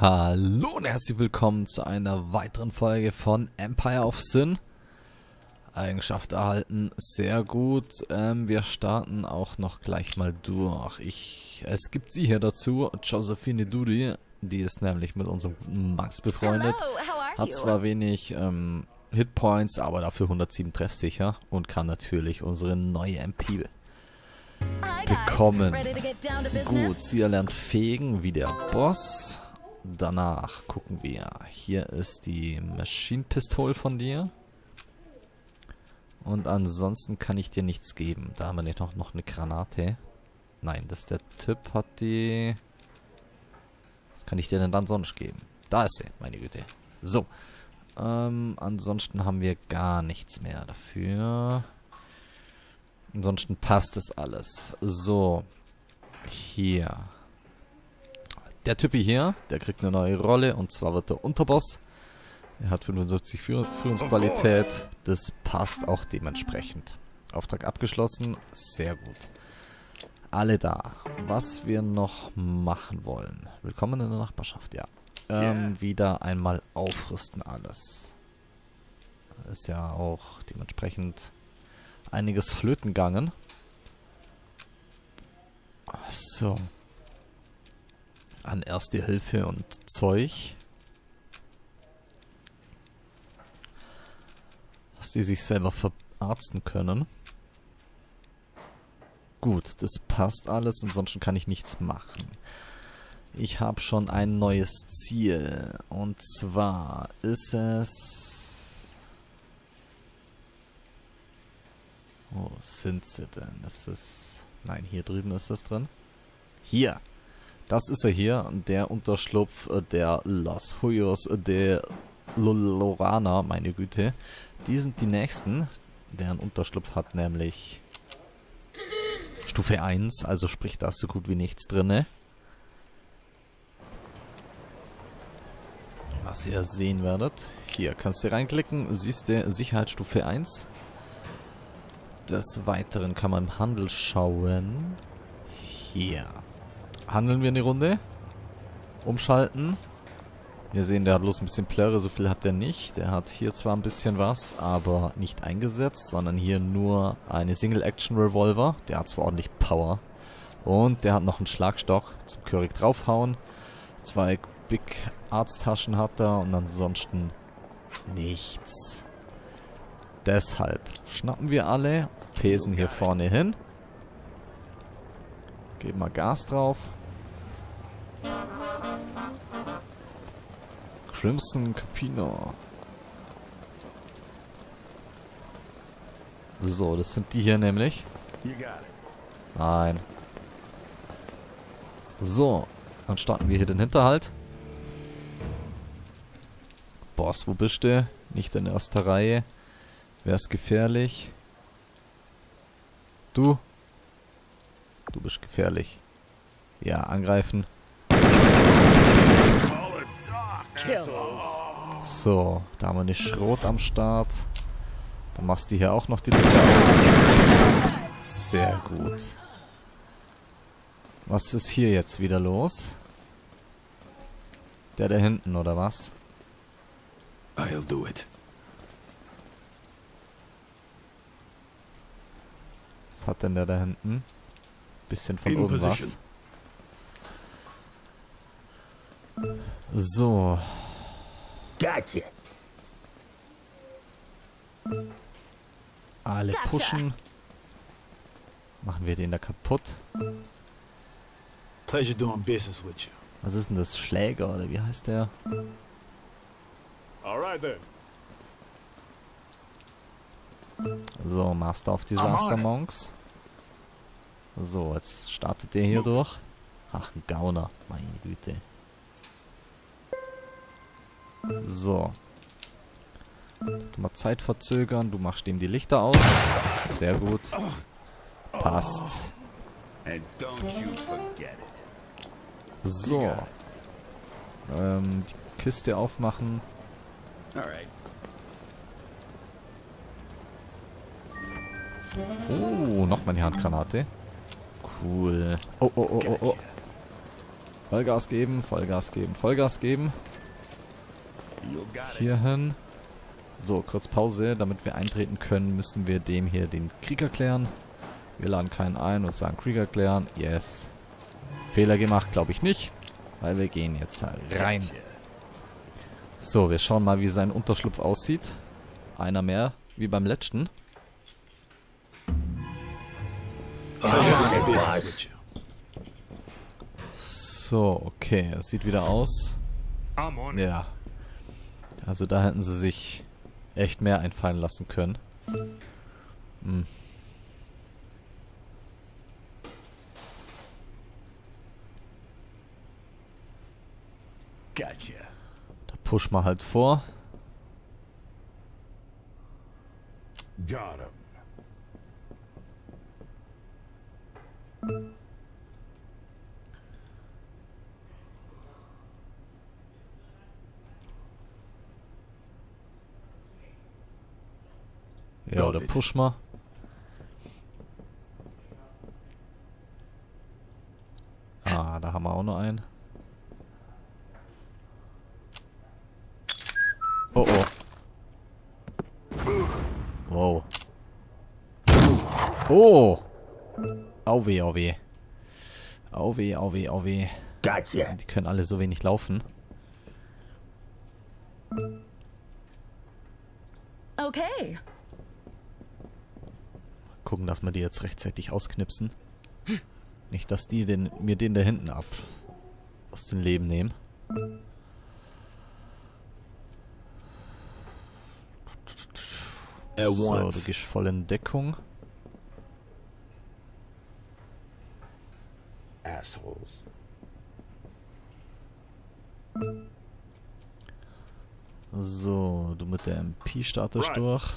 Hallo und herzlich willkommen zu einer weiteren Folge von Empire of Sin. Eigenschaft erhalten, sehr gut. Ähm, wir starten auch noch gleich mal durch. Ich, es gibt sie hier dazu, Josephine Dudi, die ist nämlich mit unserem Max befreundet. Hat zwar wenig ähm, Hitpoints, aber dafür 107 treffsicher und kann natürlich unsere neue MP bekommen. Gut, sie erlernt Fegen wie der Boss. Danach gucken wir. Hier ist die Machine Pistol von dir. Und ansonsten kann ich dir nichts geben. Da haben wir nicht noch, noch eine Granate. Nein, das ist der Typ, hat die... Was kann ich dir denn dann sonst geben? Da ist sie, meine Güte. So. Ähm, ansonsten haben wir gar nichts mehr dafür. Ansonsten passt es alles. So. Hier. Der Typi hier, der kriegt eine neue Rolle und zwar wird der Unterboss. Er hat 75 Führ Führungsqualität. Das passt auch dementsprechend. Auftrag abgeschlossen. Sehr gut. Alle da. Was wir noch machen wollen. Willkommen in der Nachbarschaft, ja. Ähm, wieder einmal aufrüsten alles. Ist ja auch dementsprechend einiges flöten gegangen. So an Erste Hilfe und Zeug. Dass die sich selber verarzten können. Gut, das passt alles, ansonsten kann ich nichts machen. Ich habe schon ein neues Ziel. Und zwar ist es... Wo sind sie denn? Ist es... Nein, hier drüben ist es drin. Hier. Das ist er hier, der Unterschlupf der Los Huyos de Lorana, meine Güte. Die sind die nächsten. Deren Unterschlupf hat nämlich Stufe 1, also sprich da ist so gut wie nichts drinne. Was ihr sehen werdet. Hier kannst du reinklicken, siehst du Sicherheitsstufe 1. Des Weiteren kann man im Handel schauen. Hier handeln wir eine Runde. Umschalten. Wir sehen, der hat bloß ein bisschen Plörre, so viel hat der nicht. Der hat hier zwar ein bisschen was, aber nicht eingesetzt, sondern hier nur eine Single-Action-Revolver. Der hat zwar ordentlich Power. Und der hat noch einen Schlagstock zum Körig draufhauen. Zwei Big Arzttaschen hat er und ansonsten nichts. Deshalb schnappen wir alle, pesen hier vorne hin. Geben mal Gas drauf. Crimson Capino. So, das sind die hier nämlich. Nein. So, dann starten wir hier den Hinterhalt. Boss, wo bist du? Nicht in erster Reihe. Wer ist gefährlich? Du? Du bist gefährlich. Ja, angreifen. So, da haben wir eine Schrot am Start. Dann machst du hier auch noch die Lichter aus. Sehr gut. Was ist hier jetzt wieder los? Der da hinten, oder was? I'll do it. Was hat denn der da hinten? Bisschen von irgendwas. So. Gotcha. Alle pushen. Machen wir den da kaputt. Pleasure doing business with you. Was ist denn das? Schläger oder wie heißt der? Alright then. So, Master of Disaster Monks. So, jetzt startet der hier durch. Ach, ein Gauner. Meine Güte. So. Mal Zeit verzögern. Du machst ihm die Lichter aus. Sehr gut. Passt. So. Ähm, die Kiste aufmachen. Oh, nochmal eine Handgranate. Cool. Oh, oh, oh, oh, oh. Vollgas geben, Vollgas geben, Vollgas geben. Hier hin. So, kurz Pause. Damit wir eintreten können, müssen wir dem hier den Krieg erklären. Wir laden keinen ein und sagen Krieg erklären. Yes. Fehler gemacht, glaube ich nicht. Weil wir gehen jetzt rein. So, wir schauen mal, wie sein Unterschlupf aussieht. Einer mehr, wie beim letzten. So, okay. Es sieht wieder aus. Ja. Also da hätten sie sich echt mehr einfallen lassen können. Hm. Gotcha. Da push mal halt vor. Got him. Ja, oder push mal. Ah, da haben wir auch noch einen. Oh oh. Wow. Oh! Au weh, au weh. Au weh, au weh, au weh. Gotcha. Die können alle so wenig laufen. Okay. Gucken, dass wir die jetzt rechtzeitig ausknipsen. Nicht, dass die den, mir den da hinten ab aus dem Leben nehmen. So, du gehst voll in Deckung. Assholes. So, du mit der MP startest Right. durch.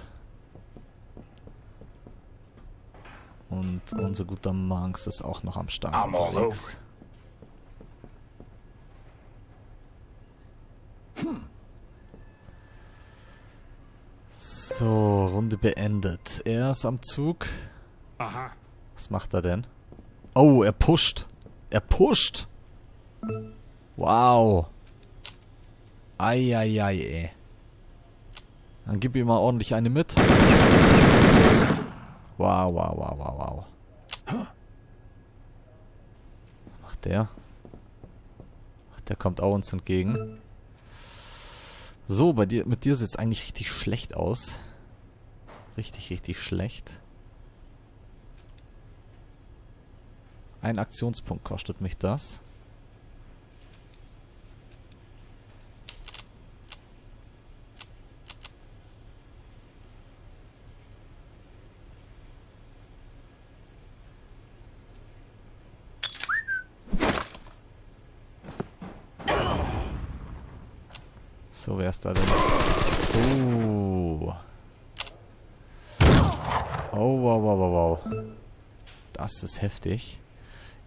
Und unser guter Manx ist auch noch am Start. I'm all unterwegs. So, Runde beendet. Er ist am Zug. Uh-huh. Was macht er denn? Oh, er pusht. Er pusht. Wow. Eieiei, ey. Dann gib ihm mal ordentlich eine mit. Wow, wow, wow, wow, wow. Was macht der? Ach, der kommt auch uns entgegen. So, bei dir, mit dir sieht es eigentlich richtig schlecht aus. Richtig, richtig schlecht. Ein Aktionspunkt kostet mich das. So, wer ist da denn? Oh. Oh, wow, wow, wow, wow. Das ist heftig.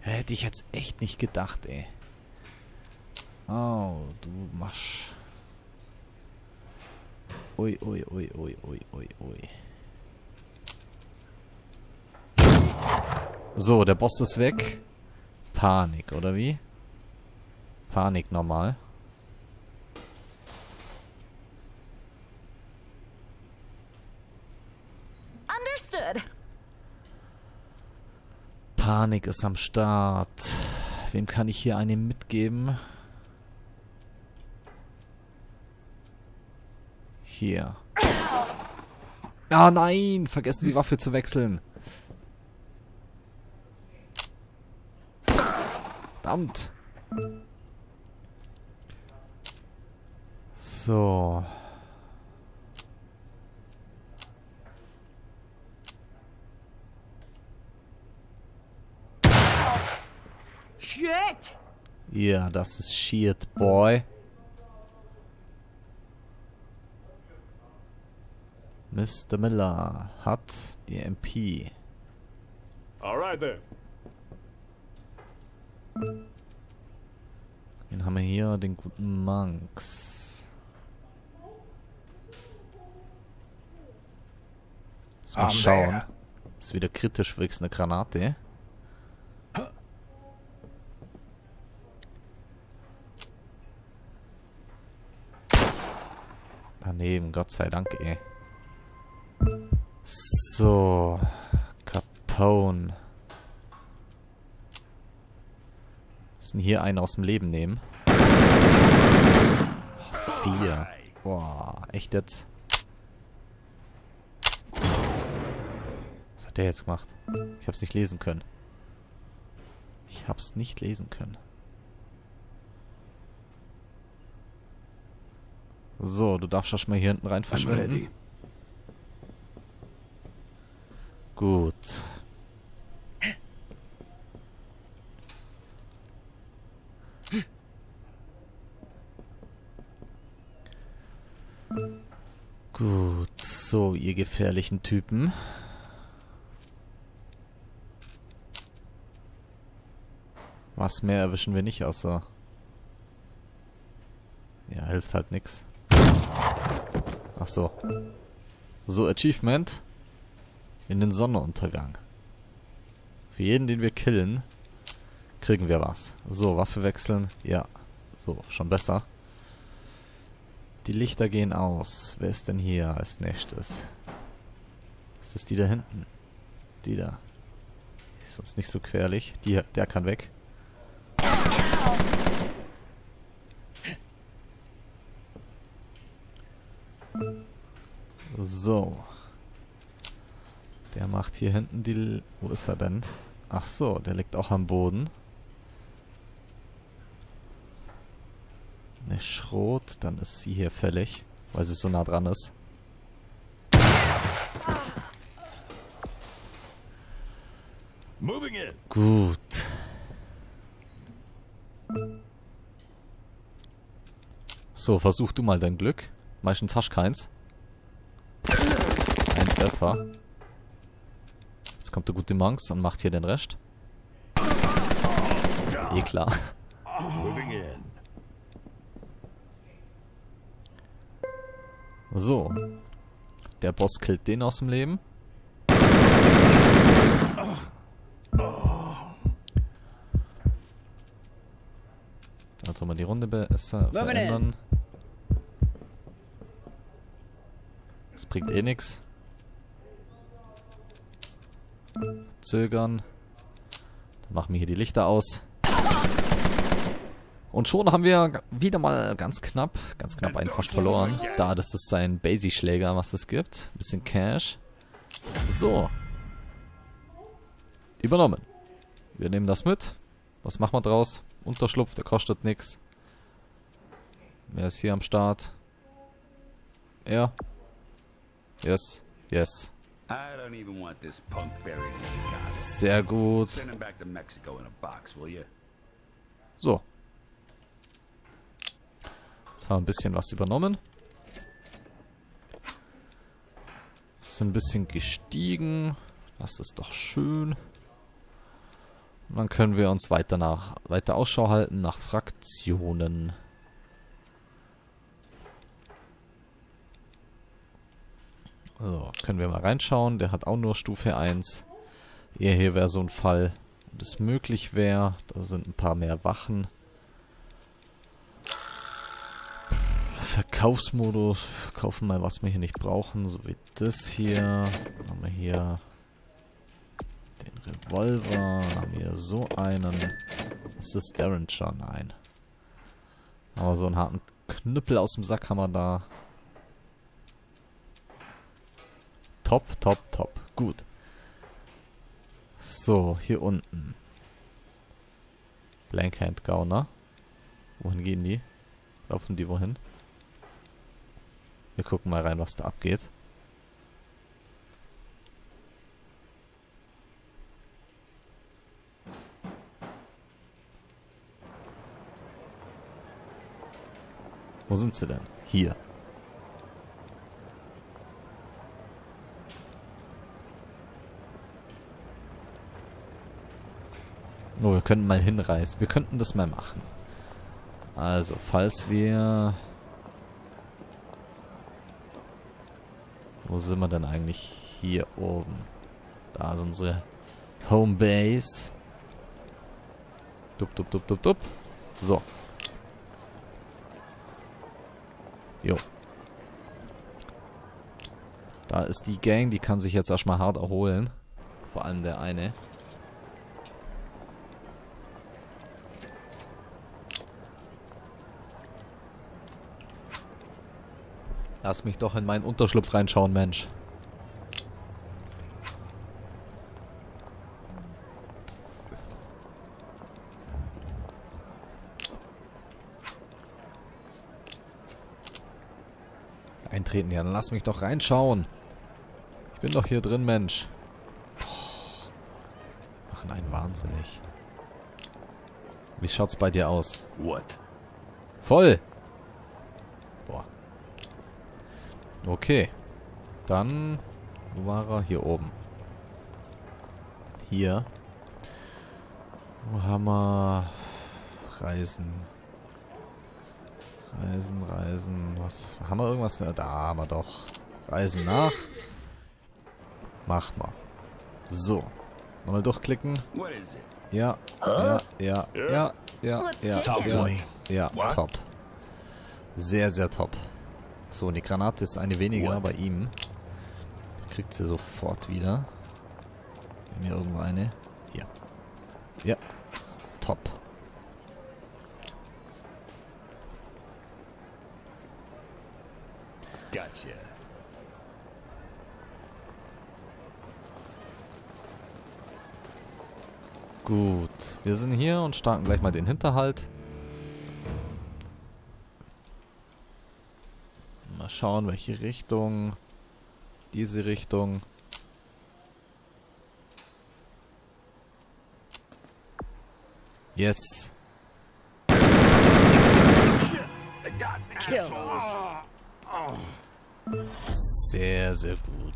Hätte ich jetzt echt nicht gedacht, ey. Oh, du Masch. Ui, ui, ui, ui, ui, ui, ui. So, der Boss ist weg. Panik, oder wie? Panik normal. Panik ist am Start. Wem kann ich hier eine mitgeben? Hier. Ah nein, vergessen die Waffe zu wechseln. Verdammt. So. Shit! Ja, das ist Shit, Boy. Mr. Miller hat die MP. All right then. Den haben wir hier, den guten Monks. Mal schauen. Ist wieder kritisch wegen eine Granate. Daneben, Gott sei Dank, ey. So. Capone. Müssen hier einen aus dem Leben nehmen. Vier. Boah, echt jetzt? Was hat der jetzt gemacht? Ich hab's nicht lesen können. Ich hab's nicht lesen können. So, du darfst schon mal hier hinten rein I'm verschwinden. ready. Gut. Gut, so, ihr gefährlichen Typen. Was mehr erwischen wir nicht, außer... Ja, hilft halt nix. Ach so. So, Achievement in den Sonnenuntergang. Für jeden, den wir killen, kriegen wir was. So, Waffe wechseln. Ja, so, schon besser. Die Lichter gehen aus. Wer ist denn hier als nächstes? Ist das die da hinten? Die da. Ist sonst nicht so querlich. Die, der kann weg. So. Der macht hier hinten die... L Wo ist er denn? Ach so, der liegt auch am Boden. Ne, Schrot, dann ist sie hier fällig, weil sie so nah dran ist. Gut. So, versuch du mal dein Glück. Meistens hast du keins. Treffer. Jetzt kommt der gute Monks und macht hier den Rest. Eh klar. So. Der Boss killt den aus dem Leben. Da soll man die Runde besser in. verändern. Das bringt eh nix. Zögern. Dann machen wir hier die Lichter aus. Und schon haben wir wieder mal ganz knapp, ganz knapp einen fast verloren. Da, das ist sein Basie-Schläger, was es gibt. Bisschen Cash. So. Übernommen. Wir nehmen das mit. Was machen wir draus? Unterschlupf, der kostet nix. Wer ist hier am Start? Er. Yes. Yes. Sehr gut. So. Jetzt haben wir ein bisschen was übernommen. Sind ein bisschen gestiegen. Das ist doch schön. Und dann können wir uns weiter nach weiter Ausschau halten nach Fraktionen. So, können wir mal reinschauen. Der hat auch nur Stufe 1. Eher hier wäre so ein Fall, wo das möglich wäre. Da sind ein paar mehr Wachen. Verkaufsmodus. Kaufen mal, was wir hier nicht brauchen. So wie das hier. Dann haben wir hier den Revolver. Dann haben wir so einen. Ist das Derringer? Nein. Aber so einen harten Knüppel aus dem Sack haben wir da. Top, top, top. Gut. So, hier unten. Blankhand Gauner. Wohin gehen die? Laufen die wohin? Wir gucken mal rein, was da abgeht. Wo sind sie denn? Hier. Oh, wir könnten mal hinreisen. Wir könnten das mal machen. Also, falls wir... Wo sind wir denn eigentlich? Hier oben. Da ist unsere Homebase. Dup, dup, dup, dup, dup. So. Jo. Da ist die Gang, die kann sich jetzt erstmal hart erholen. Vor allem der eine. Lass mich doch in meinen Unterschlupf reinschauen, Mensch. Eintreten, ja, dann lass mich doch reinschauen. Ich bin doch hier drin, Mensch. Machen einen wahnsinnig. Wie schaut's bei dir aus? What? Voll! Boah. Okay. Dann wo war er hier oben. Hier. Wo haben wir Reisen? Reisen, Reisen. Was haben wir irgendwas? Ja, da haben wir doch. Reisen nach. Mach mal. So. Nochmal durchklicken. Ja, ja, ja, ja, ja, ja, ja, ja, What? top. Sehr, sehr top. So, die Granate ist eine weniger What? bei ihm. Kriegt sie sofort wieder. Hier irgendwo eine. Hier. Ja, ist top. Gotcha. Gut, wir sind hier und starten gleich mal den Hinterhalt. Schauen, welche Richtung. Diese Richtung. Yes. Sehr, sehr gut.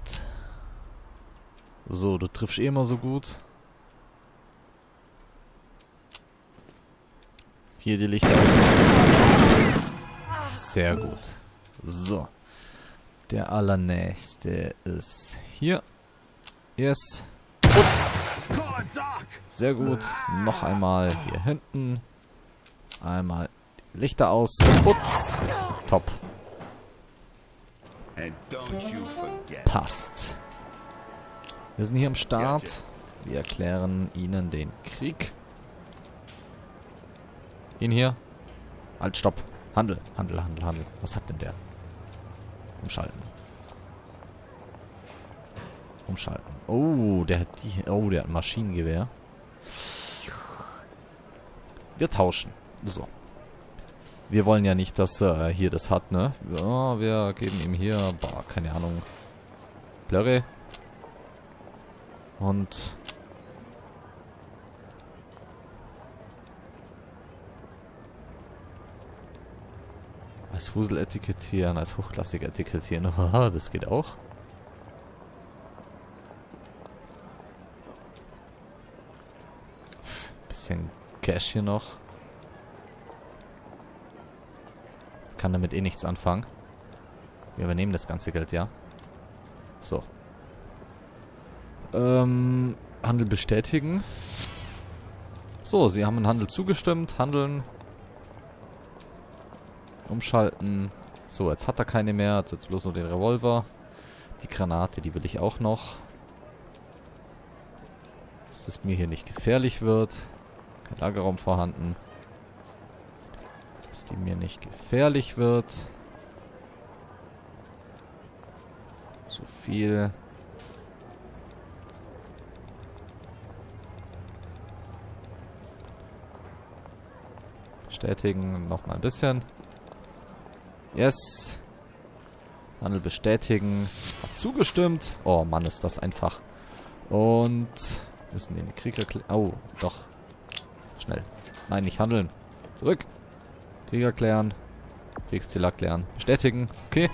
So, du triffst eh immer so gut. Hier die Lichter ausmachen. Sehr gut. So. Der allernächste ist hier. Yes. Putz. Sehr gut. Noch einmal hier hinten. Einmal Lichter aus. Putz. Top. And don't you forget. Passt. Wir sind hier am Start. Wir erklären Ihnen den Krieg. Ihn hier. Halt, stopp. Handel, Handel, Handel, Handel. Was hat denn der? Umschalten. Umschalten. Oh, der hat die. Oh, der hat ein Maschinengewehr. Wir tauschen. So. Wir wollen ja nicht, dass er hier das hat, ne? Ja, wir geben ihm hier, boah, keine Ahnung. Blöre. Und als Fusel etikettieren, als hochklassig etikettieren. Haha, das geht auch. Bisschen Cash hier noch. Kann damit eh nichts anfangen. Wir übernehmen das ganze Geld, ja. So. Ähm, Handel bestätigen. So, Sie haben den Handel zugestimmt. Handeln. Umschalten. So, jetzt hat er keine mehr. Jetzt, jetzt bloß nur den Revolver. Die Granate, die will ich auch noch. Dass es mir hier nicht gefährlich wird. Kein Lagerraum vorhanden. Dass die mir nicht gefährlich wird. Zu viel. Bestätigen. Nochmal ein bisschen. Yes. Handel bestätigen. Hat zugestimmt. Oh Mann, ist das einfach. Und müssen den Krieg erklären. Oh, doch. Schnell. Nein, nicht handeln. Zurück. Krieg erklären. Kriegsziel erklären. Bestätigen. Okay.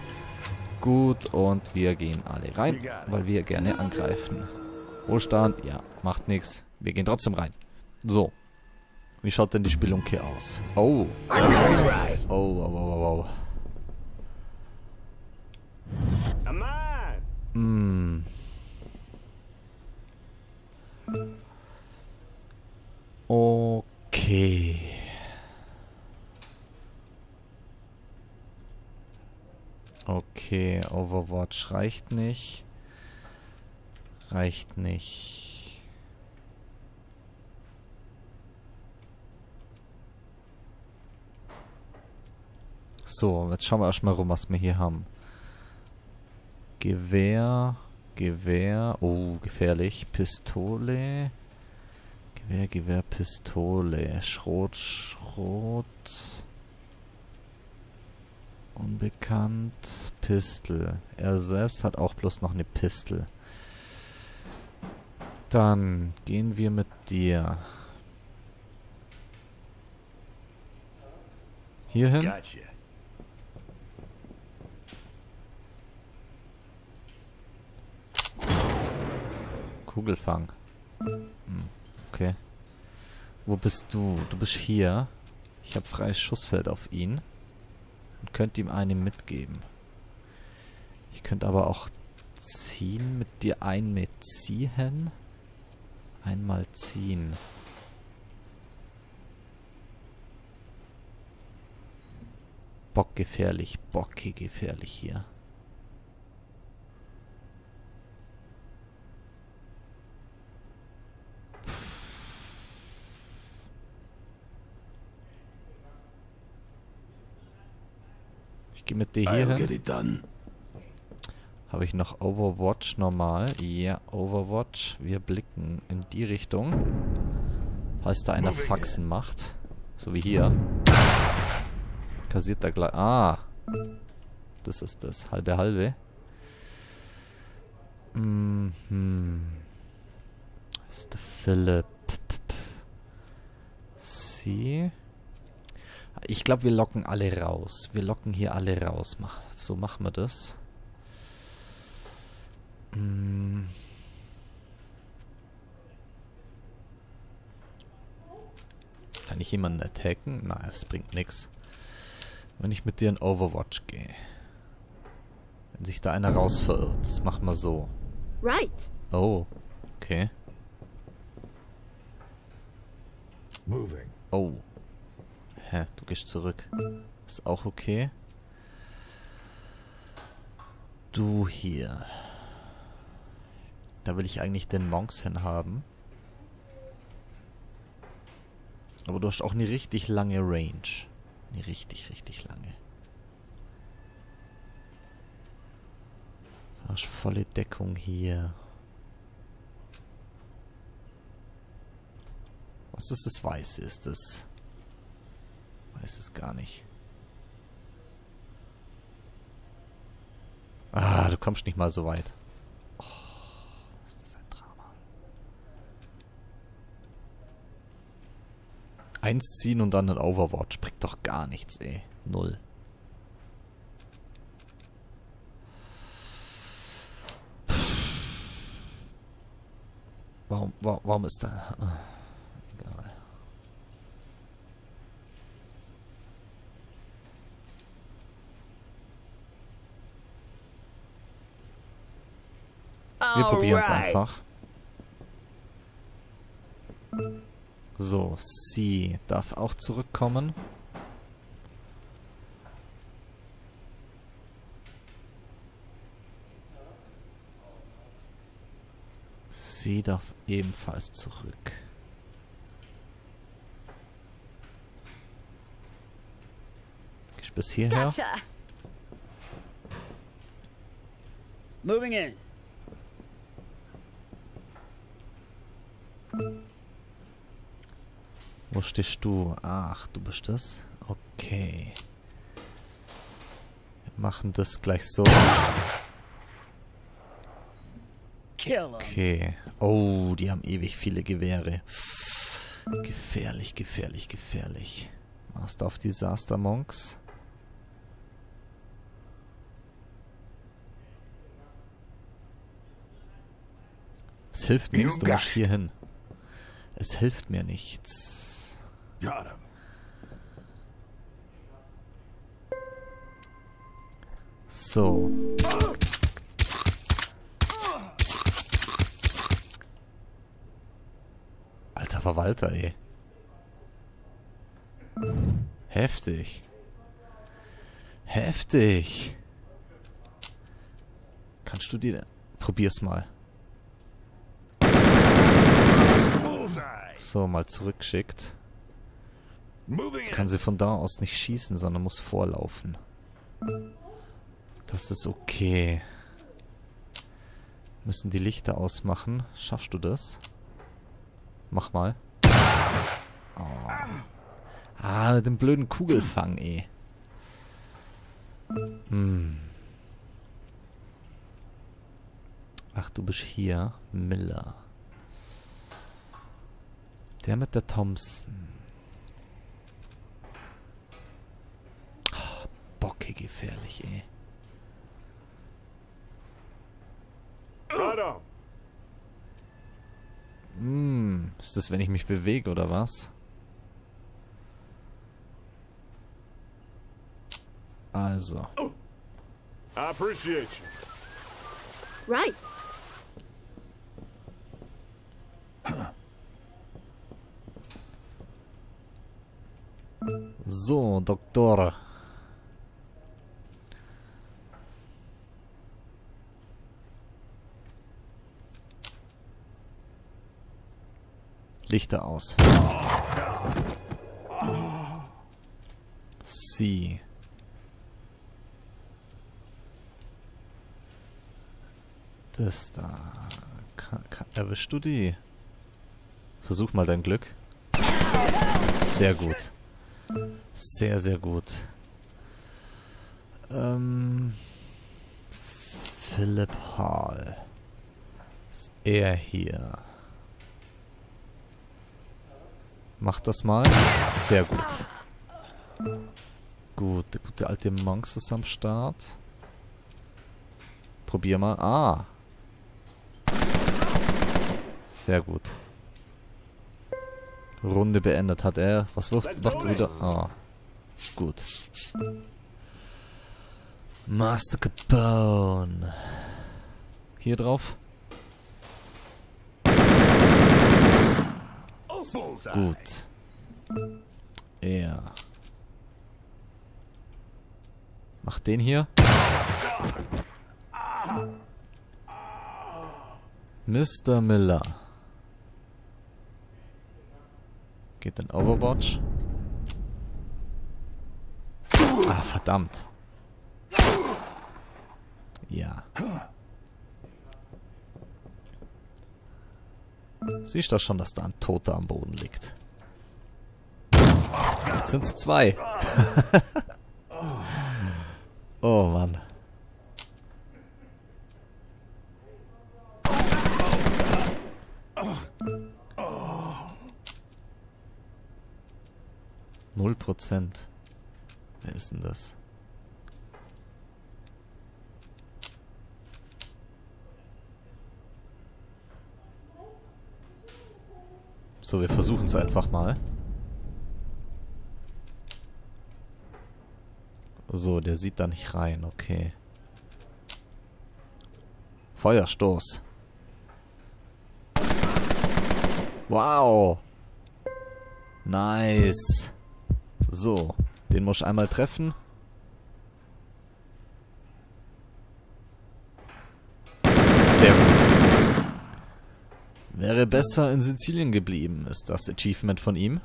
Gut, und wir gehen alle rein, weil wir gerne angreifen. Wohlstand, ja, macht nichts. Wir gehen trotzdem rein. So. Wie schaut denn die Spelunke aus? Oh. Oh, oh, oh, oh, oh. A man! Hm. Okay. Okay, Overwatch reicht nicht. Reicht nicht. So, jetzt schauen wir erstmal rum, was wir hier haben. Gewehr, Gewehr, oh, gefährlich. Pistole. Gewehr, Gewehr, Pistole. Schrot, Schrot. Unbekannt. Pistol. Er selbst hat auch bloß noch eine Pistol. Dann gehen wir mit dir. Hierhin? Gotcha. Kugelfang. Hm, okay. Wo bist du? Du bist hier. Ich habe freies Schussfeld auf ihn. Und könnte ihm einen mitgeben. Ich könnte aber auch ziehen, mit dir einen mitziehen. Einmal ziehen. Bockgefährlich, bocke gefährlich hier. Ich gehe mit dir hier hin. Habe ich noch Overwatch normal? Ja, Overwatch. Wir blicken in die Richtung. Falls da einer Faxen macht. So wie hier. Kassiert da gleich... Ah! Das ist das. Halbe, halbe. Mhm. Ist der Philipp. Sie. Ich glaube, wir locken alle raus. Wir locken hier alle raus. Mach, so machen wir das. Mm. Kann ich jemanden attacken? Nein, das bringt nichts. Wenn ich mit dir in Overwatch gehe. Wenn sich da einer raus verirrt, das machen wir so. Right. Oh, okay. Moving. Oh. Hä, du gehst zurück. Ist auch okay. Du hier. Da will ich eigentlich den Monks hin haben. Aber du hast auch eine richtig lange Range. Eine richtig, richtig lange. Du hast volle Deckung hier. Was ist das Weiße? Ist das... Weiß es gar nicht. Ah, du kommst nicht mal so weit. Oh, ist das ein Drama. Eins ziehen und dann ein Overwatch. Bringt doch gar nichts, ey. Null. Warum, warum, warum ist da... Ah, egal. Wir probieren es einfach. So, sie darf auch zurückkommen. Sie darf ebenfalls zurück. Bis hierher? Gotcha. Moving in. Wo stehst du? Ach, du bist das? Okay. Wir machen das gleich so. Okay. Oh, die haben ewig viele Gewehre. Gefährlich, gefährlich, gefährlich. Master of Disaster Monks. Es hilft nichts, du musst hier hin. Es hilft mir nichts. Got him. So. Alter Verwalter, ey. Heftig. Heftig. Kannst du die denn? Probier's mal. So, mal zurückgeschickt. Jetzt kann sie von da aus nicht schießen, sondern muss vorlaufen. Das ist okay. Müssen die Lichter ausmachen. Schaffst du das? Mach mal. Oh. Ah, mit dem blöden Kugelfang, eh. Hm. Ach, du bist hier. Miller. Der mit der Thompson. Ah, Bocke gefährlich, eh. Got him. Hm, ist das, wenn ich mich bewege oder was? Also, I appreciate you. Right. so, Doktor. Lichter aus. Sie. Das da. Erwischst du die? Versuch mal dein Glück. Sehr gut. Sehr, sehr gut. Ähm. Philipp Hall. Ist er hier? Macht das mal. Sehr gut. Gut, der gute alte Monks ist am Start. Probier mal. Ah. Sehr gut. Runde beendet hat er. Was wirft, macht er wieder? Ah. Gut. Master Capone. Hier drauf. Gut. Er. Macht den hier. Mr. Miller. Geht in Overwatch. Ah, verdammt. Ja. Siehst doch schon, dass da ein Toter am Boden liegt. Jetzt sind's zwei. oh Mann. Null Prozent. Wer ist denn das? So, es einfach mal. So, der sieht da nicht rein, okay. Feuerstoß. Wow. Nice. So, den muss ich einmal treffen. Sehr gut. Wäre besser in Sizilien geblieben, ist das Achievement von ihm.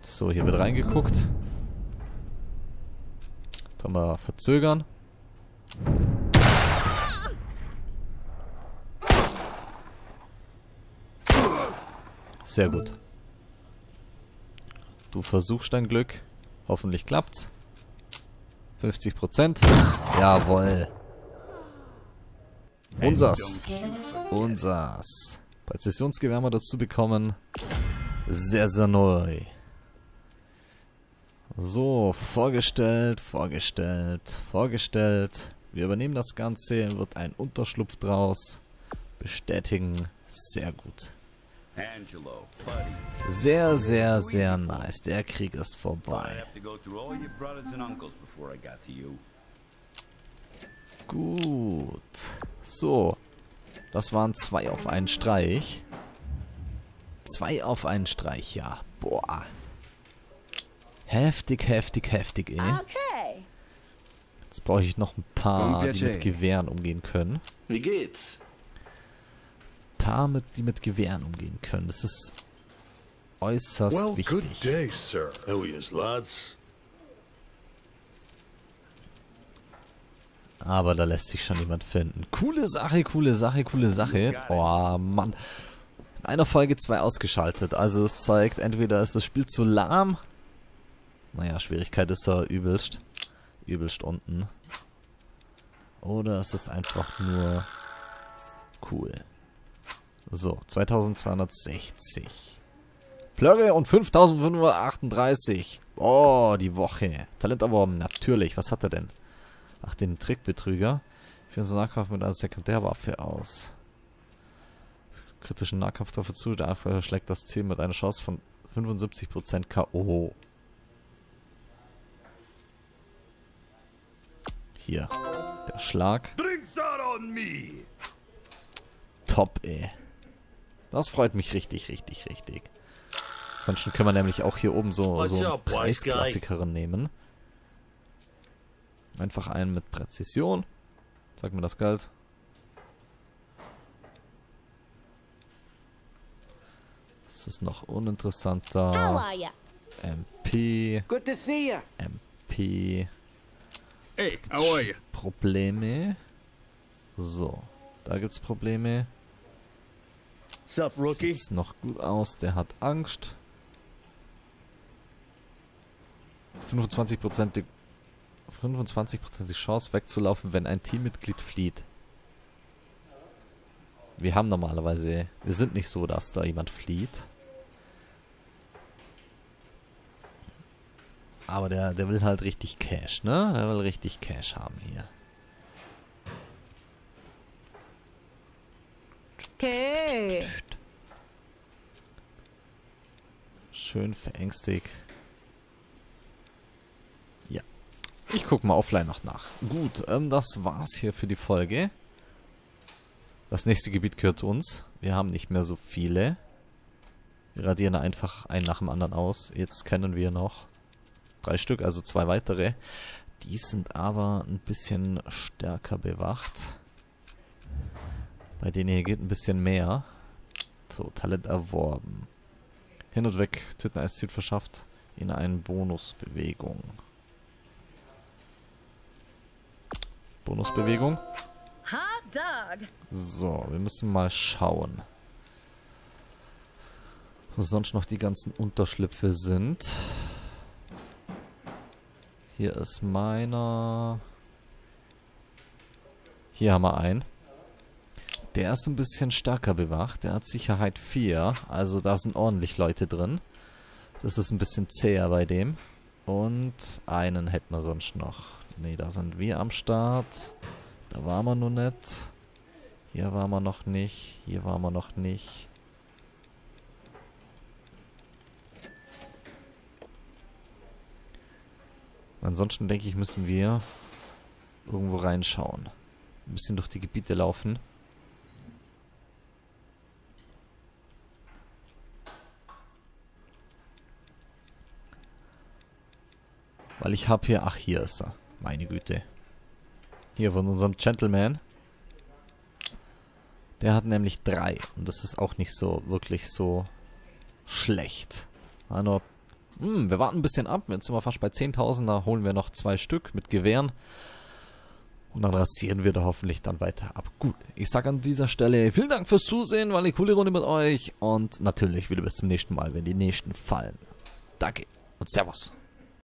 So, hier wird reingeguckt. Dann mal verzögern. Sehr gut. Du versuchst dein Glück. Hoffentlich klappt's. 50%. Jawohl. Unsers. Unsers. Präzisionsgewehr haben wir dazu bekommen. Sehr, sehr neu. So, vorgestellt, vorgestellt, vorgestellt. Wir übernehmen das Ganze, wird ein Unterschlupf draus. Bestätigen. Sehr gut. Angelo, buddy, Sehr, sehr, sehr nice. Der Krieg ist vorbei. Gut. So. Das waren zwei auf einen Streich. Zwei auf einen Streich, ja. Boah. Heftig, heftig, heftig, eh. Okay. Jetzt brauche ich noch ein paar, die mit. Gewehren umgehen können. Wie geht's? paar, mit, die mit Gewehren umgehen können. Das ist äußerst Well, good wichtig. day, sir. How is, lads? Aber da lässt sich schon jemand finden. Coole Sache, coole Sache, coole Sache. Oh, Mann. In einer Folge zwei ausgeschaltet. Also es zeigt, entweder ist das Spiel zu lahm. Naja, Schwierigkeit ist da übelst. Übelst unten. Oder es ist einfach nur cool. So, 2260. Plörre und 5538. Oh, die Woche. Talent erworben, natürlich. Was hat er denn? Ach, den Trickbetrüger. Führen Sie Nahkampf mit einer Sekundärwaffe aus. Kritischen Nahkampftreffer zu. Der Anführer schlägt das Ziel mit einer Chance von 75% K.O. Hier. Der Schlag. Top, ey. Das freut mich richtig, richtig, richtig. Ansonsten können wir nämlich auch hier oben so, so einen Preisklassikerin nehmen. Einfach einen mit Präzision. Sag mir das Geld. Das ist noch uninteressanter. MP, Good to see ya. MP. Hey, how are you? Probleme. So, da gibt's Probleme. Sup, rookie? Sieht's noch gut aus. Der hat Angst. 25% die 25% die Chance wegzulaufen, wenn ein Teammitglied flieht. Wir haben normalerweise, wir sind nicht so, dass da jemand flieht. Aber der, der will halt richtig Cash, ne? Der will richtig Cash haben hier. Okay. Schön verängstigt. Ja. Ich guck mal offline noch nach. Gut, ähm, das war's hier für die Folge. Das nächste Gebiet gehört uns. Wir haben nicht mehr so viele. Wir radieren einfach einen nach dem anderen aus. Jetzt kennen wir noch drei Stück, also zwei weitere. Die sind aber ein bisschen stärker bewacht. Bei denen hier geht ein bisschen mehr. So, Talent erworben. Hin und weg, töten als Ziel verschafft ihnen eine Bonusbewegung. Bonusbewegung. So, wir müssen mal schauen. Wo sonst noch die ganzen Unterschlüpfe sind. Hier ist meiner. Hier haben wir einen. Der ist ein bisschen stärker bewacht. Der hat Sicherheit 4. Also da sind ordentlich Leute drin. Das ist ein bisschen zäher bei dem. Und einen hätten wir sonst noch. Ne, da sind wir am Start. Da waren wir noch nicht. Hier waren wir noch nicht. Hier waren wir noch nicht. Ansonsten denke ich, müssen wir irgendwo reinschauen. Ein bisschen durch die Gebiete laufen. Weil ich habe hier... Ach, hier ist er. Meine Güte. Hier von unserem Gentleman. Der hat nämlich drei. Und das ist auch nicht so wirklich so schlecht. War nur, hm, wir warten ein bisschen ab. Jetzt sind wir fast bei 10.000. Da holen wir noch zwei Stück mit Gewehren. Und dann rasieren wir da hoffentlich dann weiter ab. Gut, ich sage an dieser Stelle vielen Dank fürs Zusehen. War eine coole Runde mit euch. Und natürlich wieder bis zum nächsten Mal, wenn die nächsten fallen. Danke und Servus.